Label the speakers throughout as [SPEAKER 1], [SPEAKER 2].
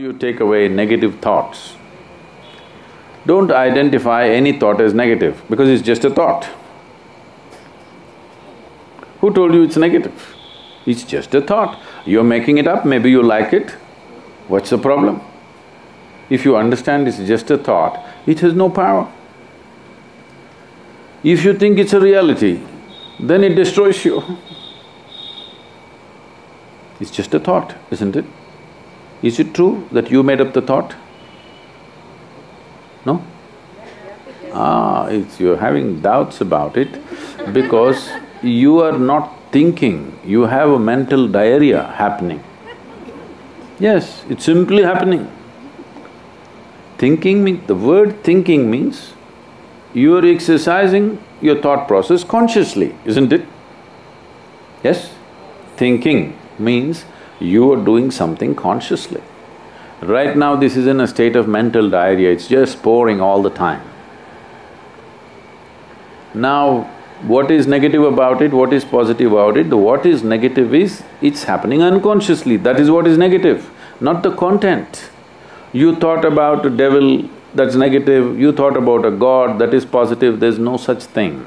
[SPEAKER 1] You take away negative thoughts. Don't identify any thought as negative because it's just a thought. Who told you it's negative? It's just a thought. You're making it up, maybe you like it. What's the problem? If you understand it's just a thought, it has no power. If you think it's a reality, then it destroys you. It's just a thought, isn't it? Is it true that you made up the thought? No? Ah, it's… you're having doubts about it because you are not thinking, you have a mental diarrhea happening. Yes, it's simply happening. Thinking means… the word thinking means you are exercising your thought process consciously, isn't it? Yes? Thinking means you are doing something consciously. Right now this is in a state of mental diarrhea, it's just pouring all the time. Now, what is negative about it, what is positive about it? The what is negative is, it's happening unconsciously, that is what is negative, not the content. You thought about a devil, that's negative, you thought about a god, that is positive, there's no such thing.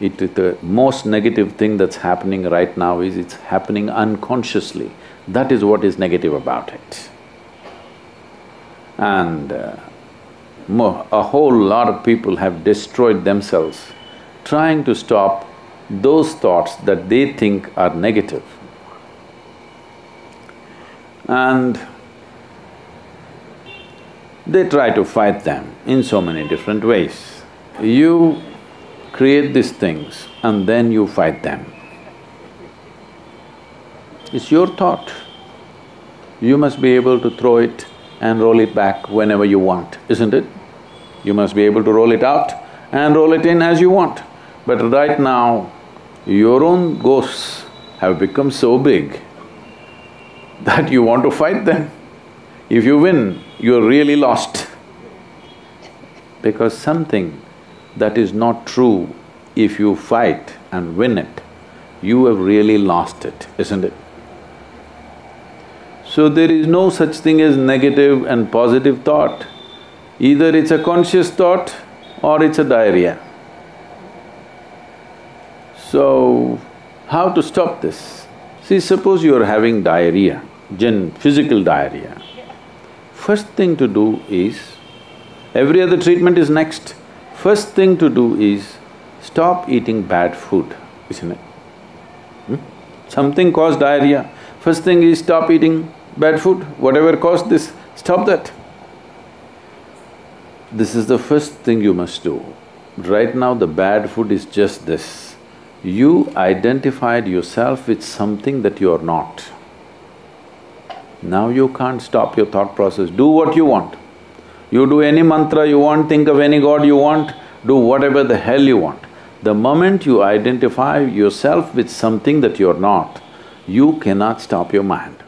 [SPEAKER 1] It… the most negative thing that's happening right now is it's happening unconsciously. That is what is negative about it. And uh, a whole lot of people have destroyed themselves trying to stop those thoughts that they think are negative. And they try to fight them in so many different ways. You create these things and then you fight them. It's your thought. You must be able to throw it and roll it back whenever you want, isn't it? You must be able to roll it out and roll it in as you want. But right now, your own ghosts have become so big that you want to fight them. If you win, you're really lost. Because something that is not true, if you fight and win it, you have really lost it, isn't it? So there is no such thing as negative and positive thought. Either it's a conscious thought or it's a diarrhea. So, how to stop this? See, suppose you are having diarrhea, gen… physical diarrhea. First thing to do is, every other treatment is next. First thing to do is stop eating bad food, isn't it? Hmm? Something caused diarrhea, first thing is stop eating bad food, whatever caused this, stop that. This is the first thing you must do. Right now the bad food is just this. You identified yourself with something that you are not. Now you can't stop your thought process, do what you want. You do any mantra you want, think of any god you want, do whatever the hell you want. The moment you identify yourself with something that you're not, you cannot stop your mind.